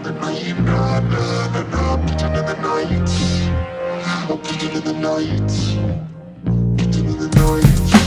into the night, nah, nah, nah, nah, the night. I'm the night. Getting the night.